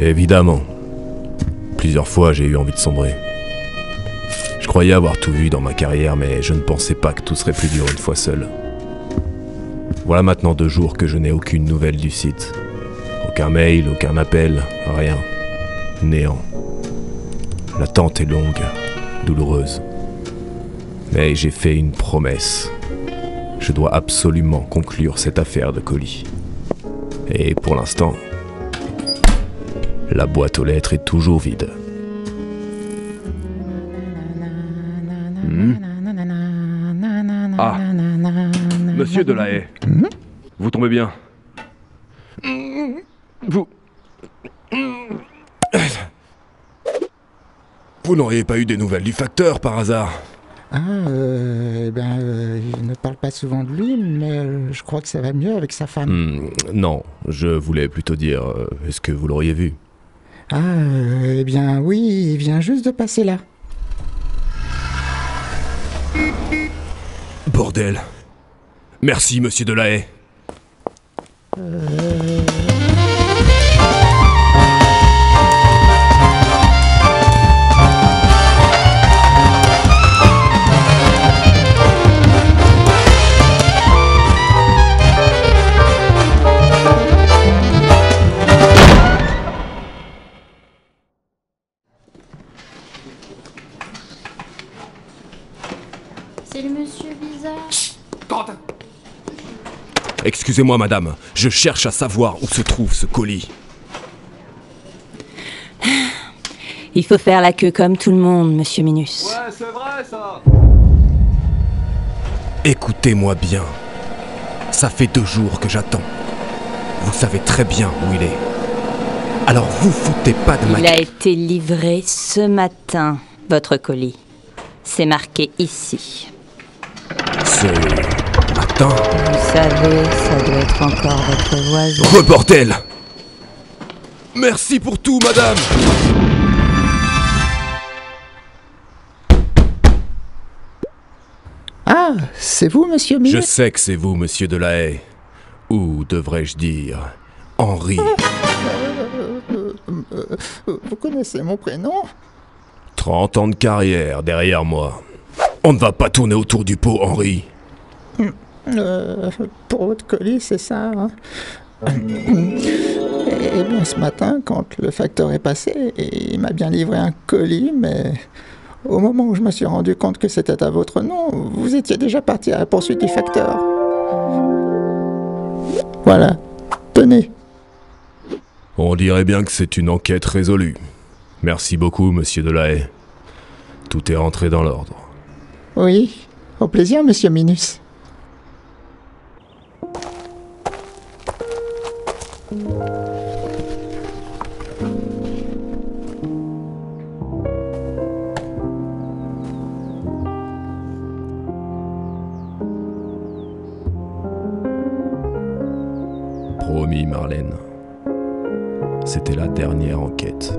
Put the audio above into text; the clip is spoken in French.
Évidemment. Plusieurs fois, j'ai eu envie de sombrer. Je croyais avoir tout vu dans ma carrière, mais je ne pensais pas que tout serait plus dur une fois seul. Voilà maintenant deux jours que je n'ai aucune nouvelle du site. Aucun mail, aucun appel, rien. Néant. L'attente est longue, douloureuse. Mais j'ai fait une promesse. Je dois absolument conclure cette affaire de colis. Et pour l'instant, la boîte aux lettres est toujours vide. Hmm. Ah, monsieur Delahaye. Vous tombez bien. Vous. Vous n'auriez pas eu des nouvelles du facteur par hasard? Ah, euh, eh ben, euh, il ne parle pas souvent de lui, mais euh, je crois que ça va mieux avec sa femme. Hmm, Non, je voulais plutôt dire, euh, est-ce que vous l'auriez vu? Ah, euh, eh bien oui, il vient juste de passer là. Bordel Merci, monsieur Delahaye. C'est le monsieur bizarre. Excusez-moi, madame, je cherche à savoir où se trouve ce colis. Il faut faire la queue comme tout le monde, monsieur Minus. Ouais, c'est vrai ça. Écoutez-moi bien. Ça fait deux jours que j'attends. Vous savez très bien où il est. Alors vous foutez pas de ma Il a été livré ce matin, votre colis. C'est marqué ici. Ce matin. Vous savez, ça doit être encore votre voisin. Re bordel Merci pour tout, madame Ah, c'est vous, monsieur Je Minus sais que c'est vous, monsieur Delahaye. Ou devrais-je dire, Henri. Vous connaissez mon prénom? 30 ans de carrière derrière moi. On ne va pas tourner autour du pot, Henri. Euh, Pour votre colis, c'est ça hein Eh bien, ce matin, quand le facteur est passé, il m'a bien livré un colis, mais au moment où je me suis rendu compte que c'était à votre nom, vous étiez déjà parti à la poursuite du facteur. Voilà, tenez. On dirait bien que c'est une enquête résolue. Merci beaucoup, monsieur Delahaye. Tout est rentré dans l'ordre. Oui, au plaisir, monsieur Minus. Promis, Marlène. C'était la dernière enquête.